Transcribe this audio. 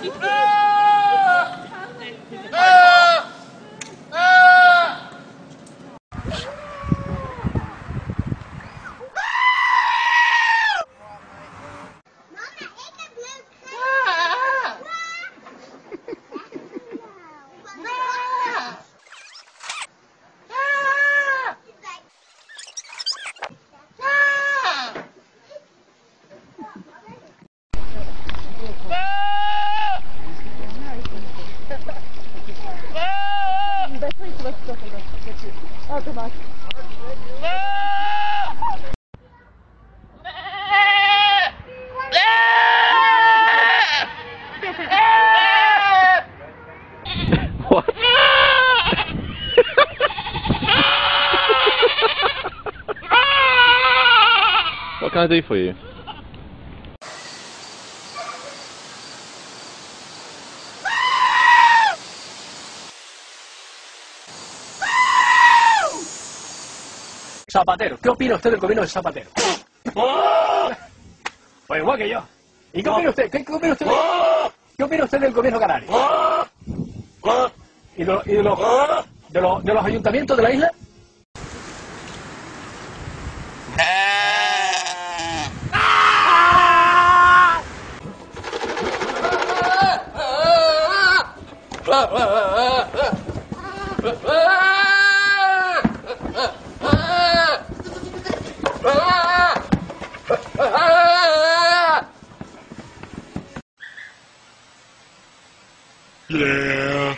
Hey! what? what can I do for you? Zapatero, ¿qué opina usted del gobierno de Zapatero? Pues igual que yo. ¿Y qué opina usted? ¿Qué, qué opina usted? ¿Qué opina usted del gobierno canario? ¿Y, de, lo- y de los, de, los, de los ayuntamientos de la isla? Yeah.